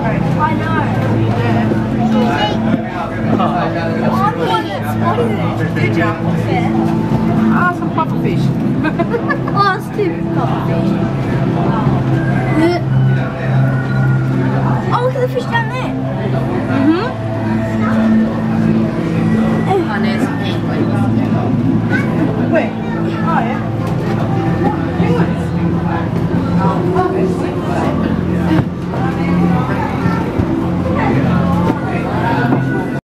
I know. Did ya? Ah, some puffer fish. Oh, stupid pufferfish.